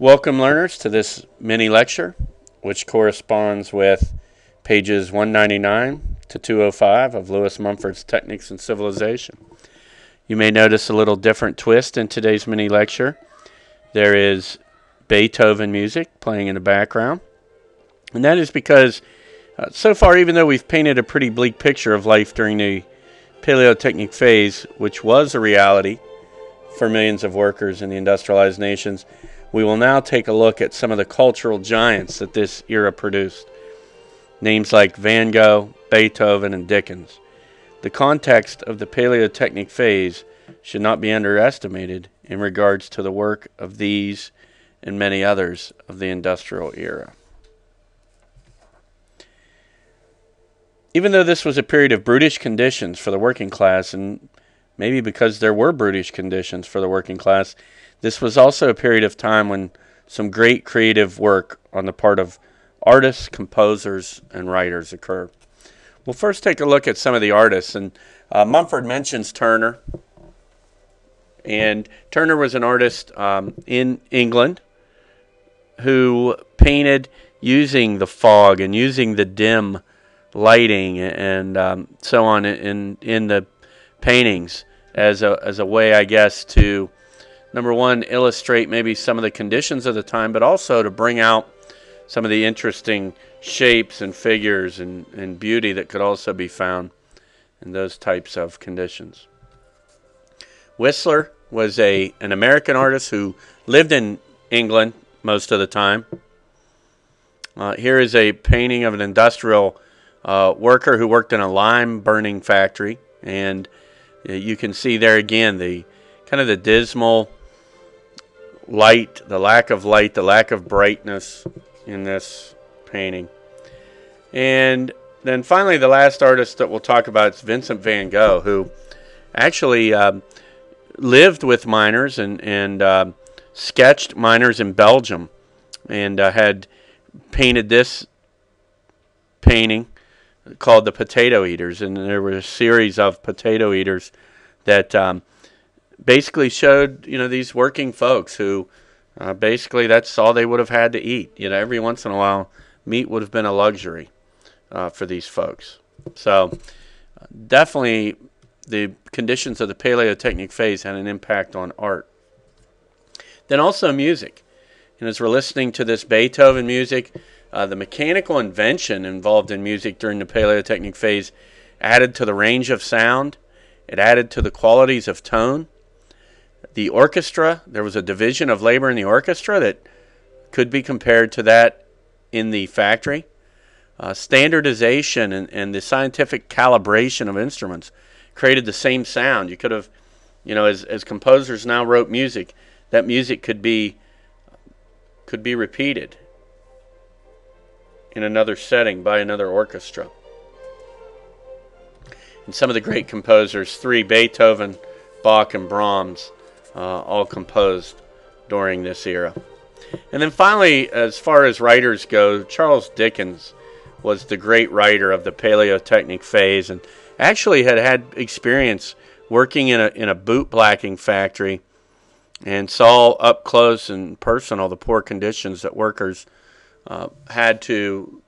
Welcome, learners, to this mini lecture, which corresponds with pages 199 to 205 of Lewis Mumford's Technics and Civilization. You may notice a little different twist in today's mini lecture. There is Beethoven music playing in the background, and that is because uh, so far, even though we've painted a pretty bleak picture of life during the Paleotechnic phase, which was a reality for millions of workers in the industrialized nations, we will now take a look at some of the cultural giants that this era produced. Names like Van Gogh, Beethoven, and Dickens. The context of the Paleotechnic phase should not be underestimated in regards to the work of these and many others of the industrial era. Even though this was a period of brutish conditions for the working class, and maybe because there were brutish conditions for the working class, this was also a period of time when some great creative work on the part of artists, composers, and writers occurred. We'll first take a look at some of the artists, and uh, Mumford mentions Turner. And Turner was an artist um, in England who painted using the fog and using the dim lighting and um, so on in in the paintings as a as a way, I guess, to number one, illustrate maybe some of the conditions of the time, but also to bring out some of the interesting shapes and figures and, and beauty that could also be found in those types of conditions. Whistler was a an American artist who lived in England most of the time. Uh, here is a painting of an industrial uh, worker who worked in a lime burning factory, and you can see there again the kind of the dismal light, the lack of light, the lack of brightness in this painting. And then finally, the last artist that we'll talk about is Vincent van Gogh, who actually um, lived with miners and, and uh, sketched miners in Belgium and uh, had painted this painting called the Potato Eaters. And there were a series of potato eaters that um, basically showed you know these working folks who uh, basically that's all they would have had to eat. You know, every once in a while, meat would have been a luxury uh, for these folks. So definitely, the conditions of the Paleotechnic phase had an impact on art. Then also music. And as we're listening to this Beethoven music, uh, the mechanical invention involved in music during the Paleotechnic phase added to the range of sound. It added to the qualities of tone the orchestra, there was a division of labor in the orchestra that could be compared to that in the factory. Uh, standardization and, and the scientific calibration of instruments created the same sound. You could have, you know, as, as composers now wrote music, that music could be could be repeated in another setting by another orchestra. And some of the great composers, three Beethoven, Bach, and Brahms, uh, all composed during this era. And then finally, as far as writers go, Charles Dickens was the great writer of the Paleotechnic phase and actually had had experience working in a, in a boot blacking factory and saw up close and personal the poor conditions that workers uh, had to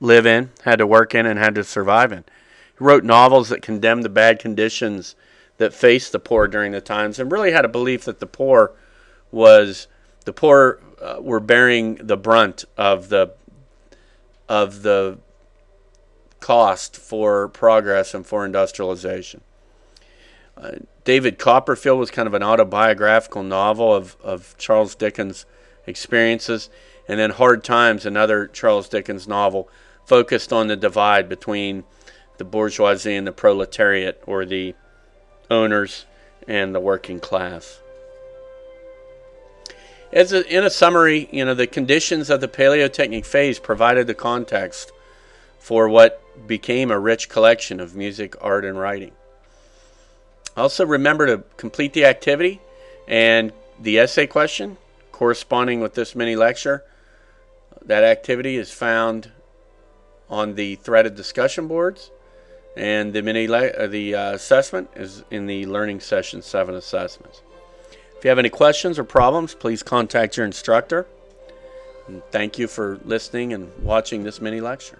live in, had to work in, and had to survive in. He wrote novels that condemned the bad conditions that faced the poor during the times and really had a belief that the poor was the poor uh, were bearing the brunt of the of the cost for progress and for industrialization. Uh, David Copperfield was kind of an autobiographical novel of, of Charles Dickens' experiences. And then Hard Times, another Charles Dickens novel, focused on the divide between the bourgeoisie and the proletariat, or the owners, and the working class. As a, in a summary, you know, the conditions of the Paleotechnic phase provided the context for what became a rich collection of music, art, and writing. Also, remember to complete the activity and the essay question corresponding with this mini lecture. That activity is found on the threaded discussion boards and the mini uh, the uh, assessment is in the learning session 7 assessments. If you have any questions or problems, please contact your instructor. And thank you for listening and watching this mini lecture.